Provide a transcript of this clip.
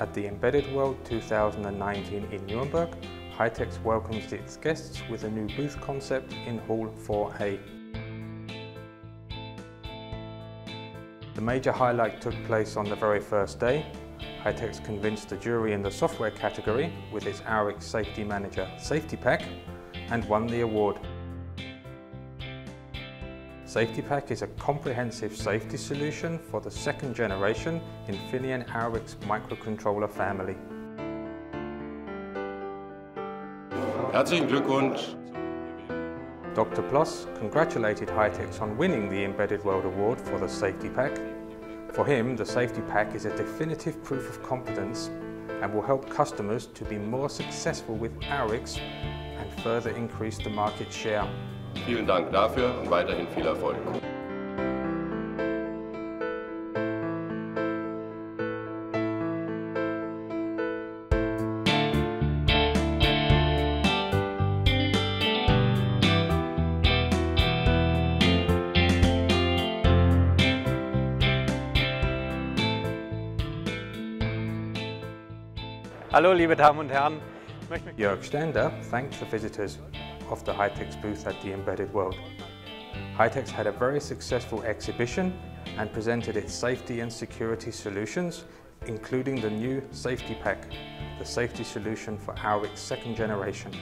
At the Embedded World 2019 in Nuremberg, Hitex welcomes its guests with a new booth concept in Hall 4A. The major highlight took place on the very first day. Hitex convinced the jury in the software category with its Aurix Safety Manager SafeTpack and won the award. SafeTpack is a comprehensive safety solution for the second generation Infineon Aurix microcontroller family. Herzlichen Glückwunsch! Dr. Ploss congratulated Hitex on winning the Embedded World Award for the SafeTpack. For him, the SafeTpack is a definitive proof of competence and will help customers to be more successful with Aurix and further increase the market share. Vielen Dank dafür und weiterhin viel Erfolg. Hallo liebe Damen und Herren. Jörg Stender thanked the visitors of the Hitex booth at the Embedded World. Hitex had a very successful exhibition and presented its safety and security solutions, including the new SafeTpack, the safety solution for Aurix second generation.